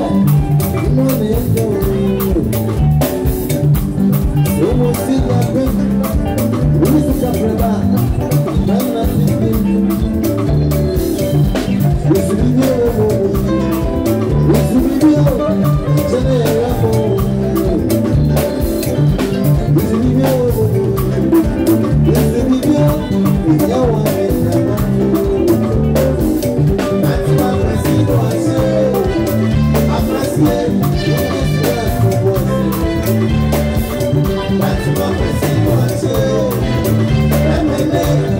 Morning, Democracy you. I'm.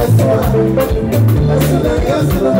Yasula, Yasula, Yasula.